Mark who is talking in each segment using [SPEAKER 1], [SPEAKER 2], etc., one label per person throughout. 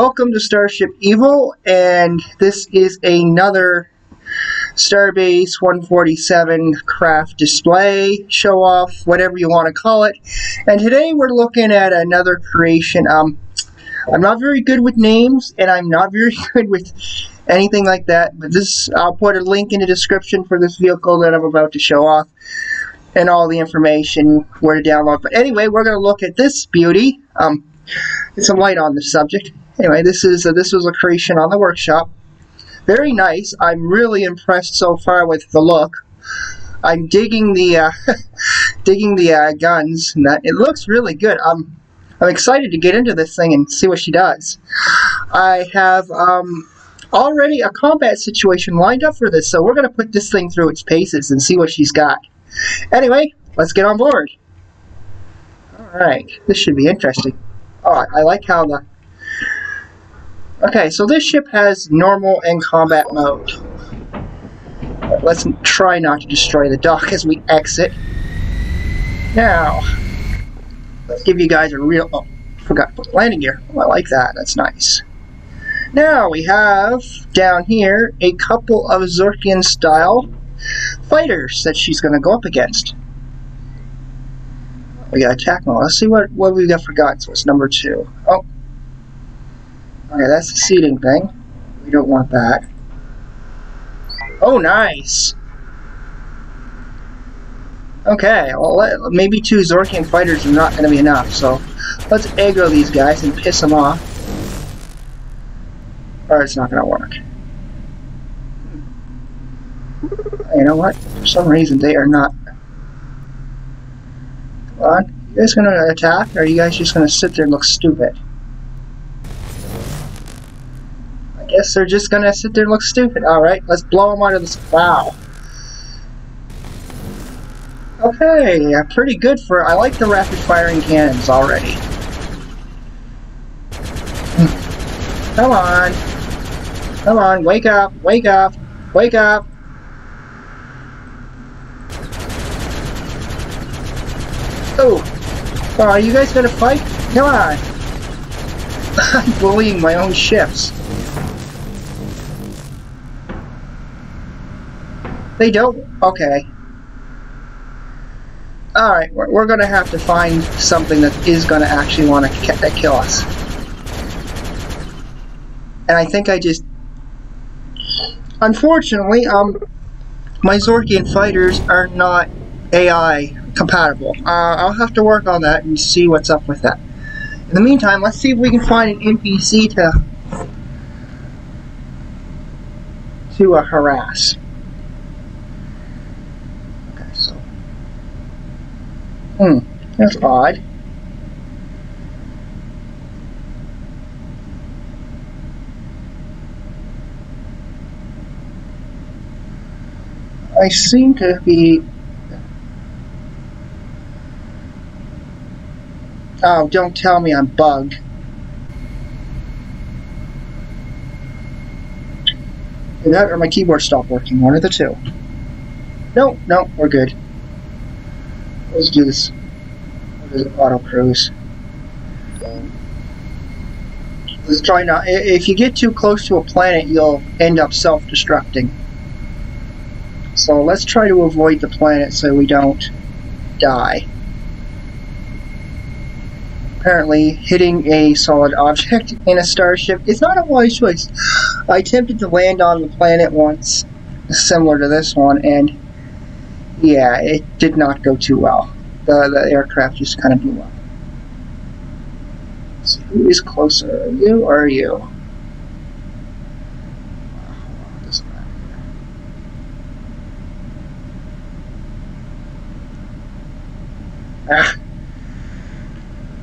[SPEAKER 1] Welcome to Starship EVO, and this is another Starbase 147 craft display, show off, whatever you want to call it. And today we're looking at another creation. Um, I'm not very good with names, and I'm not very good with anything like that, but this, I'll put a link in the description for this vehicle that I'm about to show off, and all the information where to download. But anyway, we're going to look at this beauty. Um, some light on the subject. Anyway, this is a, this was a creation on the workshop. Very nice. I'm really impressed so far with the look. I'm digging the uh, digging the uh, guns, it looks really good. I'm I'm excited to get into this thing and see what she does. I have um, already a combat situation lined up for this, so we're going to put this thing through its paces and see what she's got. Anyway, let's get on board. Alright, this should be interesting. Oh, I like how the... Okay, so this ship has normal and combat mode. Let's try not to destroy the dock as we exit. Now, let's give you guys a real... Oh, forgot to landing gear. Oh, I like that. That's nice. Now we have down here a couple of Zorkian style fighters that she's going to go up against. We got attack mode. Let's see what, what we got for guns. What's number two? Oh. Okay, that's the seating thing. We don't want that. Oh, nice. Okay, well, maybe two Zorkian fighters are not going to be enough, so let's aggro these guys and piss them off. Or it's not going to work. You know what? For some reason, they are not on. You guys gonna attack, or are you guys just gonna sit there and look stupid? I guess they're just gonna sit there and look stupid. Alright, let's blow them out of this. Wow. Okay, yeah, pretty good for. I like the rapid firing cannons already. Hmm. Come on. Come on, wake up, wake up, wake up. Oh! Oh, are you guys gonna fight? Come on! I'm bullying my own ships. They don't? Okay. Alright, we're, we're gonna have to find something that is gonna actually want to kill us. And I think I just... Unfortunately, um, my Zorkian fighters are not AI compatible. Uh, I'll have to work on that and see what's up with that. In the meantime, let's see if we can find an NPC to to uh, harass. Okay, so hmm, that's odd. I seem to be Oh, don't tell me I'm bugged. That or my keyboard stopped working. One of the two. No, no, we're good. Let's do this. Auto cruise. Let's try not. If you get too close to a planet, you'll end up self-destructing. So let's try to avoid the planet so we don't die apparently hitting a solid object in a starship is not a wise choice. I attempted to land on the planet once, similar to this one, and yeah, it did not go too well. The, the aircraft just kind of blew up. See, who is closer, you or are you? Ah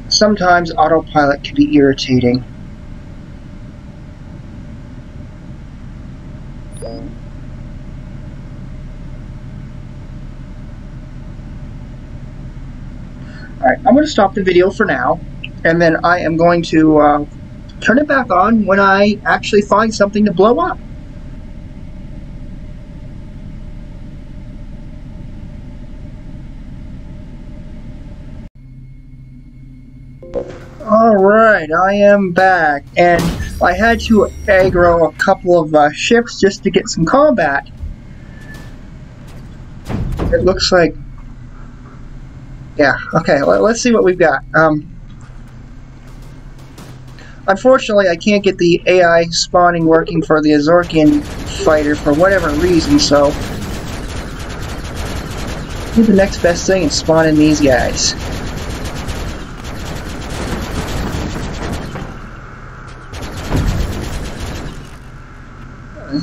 [SPEAKER 1] sometimes autopilot can be irritating. Going to stop the video for now, and then I am going to uh, turn it back on when I actually find something to blow up. Alright, I am back, and I had to aggro a couple of uh, ships just to get some combat. It looks like... Yeah, okay, let, us see what we've got. Um, unfortunately, I can't get the AI spawning working for the Azorkian fighter for whatever reason, so... Do the next best thing and spawn in these guys.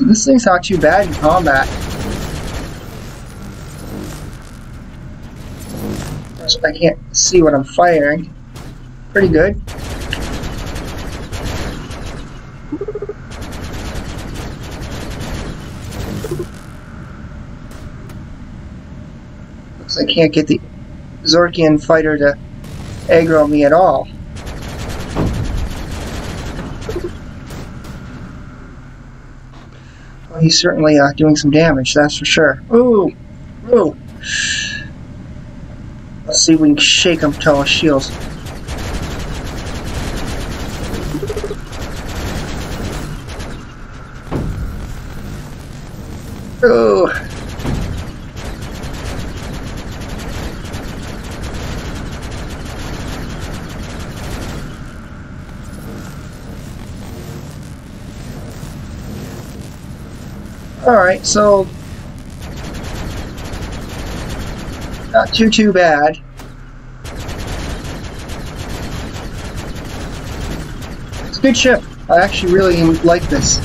[SPEAKER 1] This thing's not too bad in combat. I can't see what I'm firing. Pretty good. Looks like I can't get the Zorkian fighter to aggro me at all. He's certainly uh, doing some damage, that's for sure. Ooh! Ooh! Let's see if we can shake them till his shields. Ooh! Alright, so... Not too, too bad. Good ship. I actually really like this.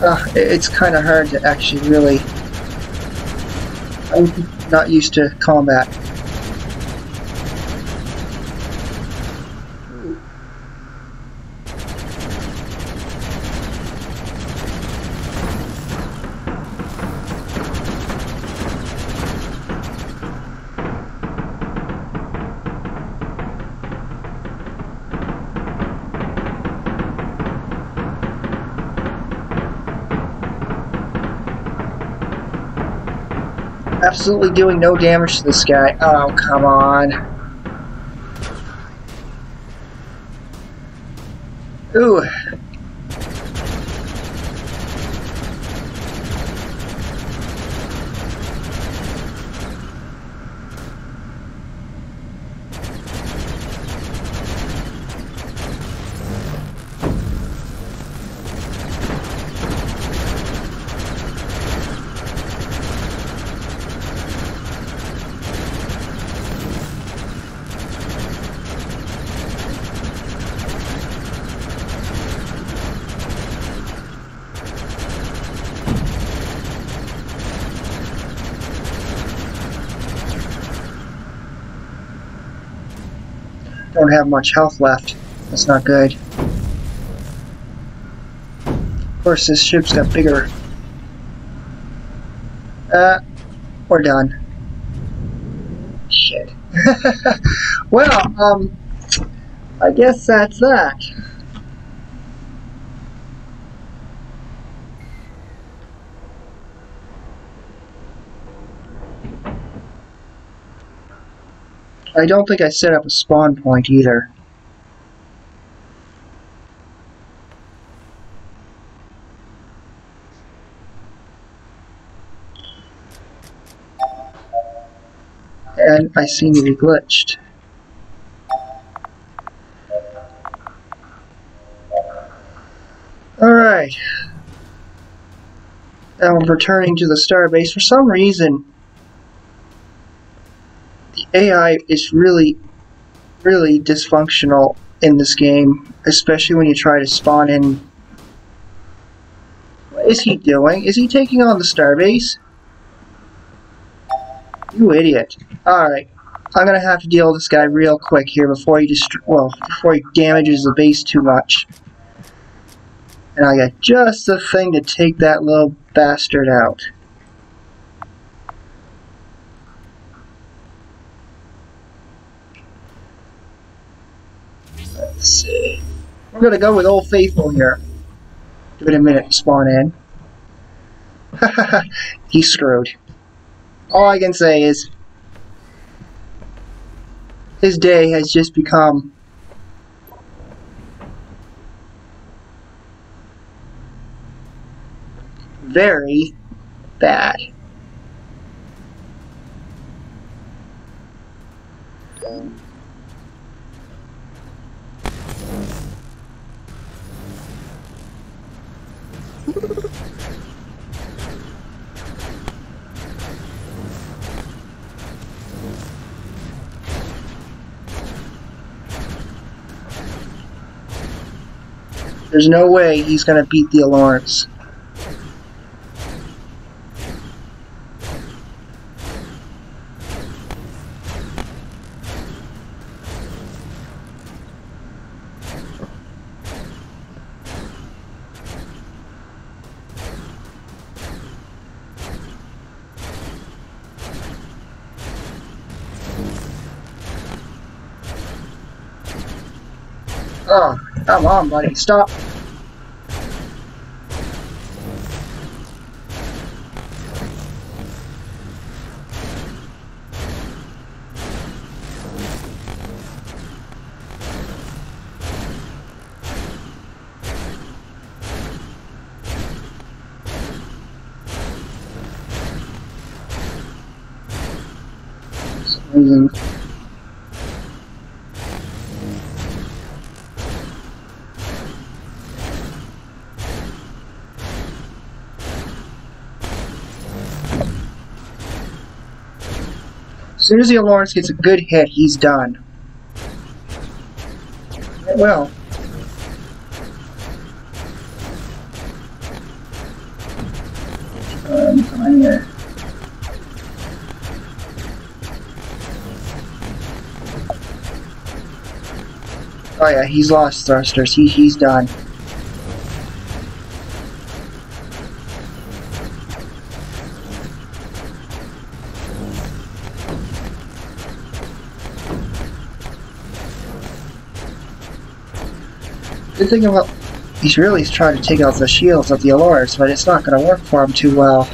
[SPEAKER 1] Uh, it's kind of hard to actually really... I'm not used to combat. Absolutely doing no damage to this guy. Oh, come on. Ooh. Don't have much health left. That's not good. Of course, this ship's got bigger. Uh, we're done. Shit. well, um, I guess that's that. I don't think I set up a spawn point either. And I seem to be glitched. Alright. Now I'm returning to the starbase. For some reason, AI is really, really dysfunctional in this game, especially when you try to spawn in. What is he doing? Is he taking on the starbase? You idiot. Alright. I'm gonna have to deal with this guy real quick here before he just well, before he damages the base too much. And I got just the thing to take that little bastard out. Let's see. We're gonna go with Old Faithful here. Give it a minute to spawn in. He's screwed. all I can say is his day has just become very bad. There's no way he's gonna beat the Lawrence. Oh, come on, buddy, stop. Amazing. Soon as the Lawrence gets a good hit, he's done. Well. Oh yeah, he's lost thrusters. He he's done. Thing about he's really trying to take out the shields of the Allures, but it's not going to work for him too well.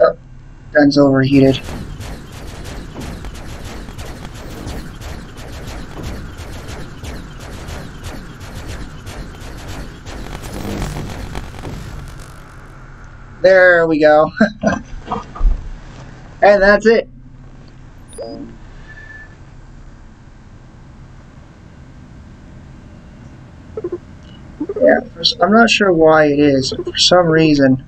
[SPEAKER 1] Oh, gun's overheated. We go. and that's it. Yeah, I'm not sure why it is. For some reason.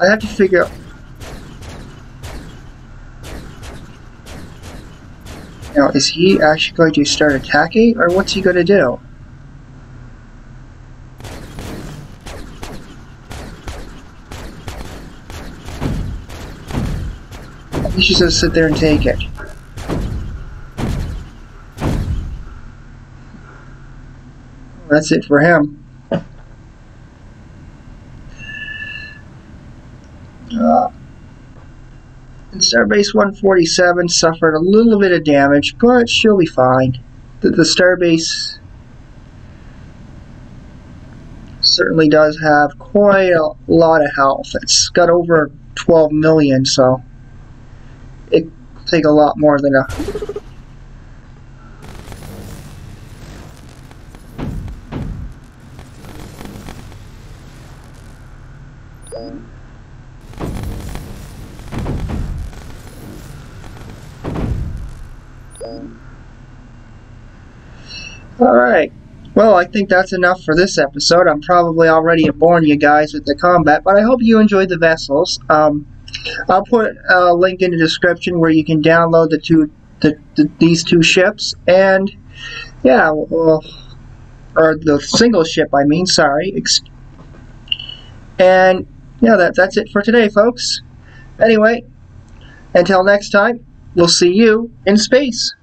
[SPEAKER 1] I have to figure out. Now, is he actually going to start attacking, or what's he going to do? He's just gonna sit there and take it. That's it for him. Uh, and Starbase 147 suffered a little bit of damage, but she'll be fine. The, the Starbase certainly does have quite a lot of health. It's got over 12 million, so take a lot more than a Alright. Well, I think that's enough for this episode. I'm probably already boring you guys with the combat, but I hope you enjoyed the vessels. Um, I'll put a link in the description where you can download the two, the, the these two ships, and yeah, well, or the single ship. I mean, sorry. And yeah, that that's it for today, folks. Anyway, until next time, we'll see you in space.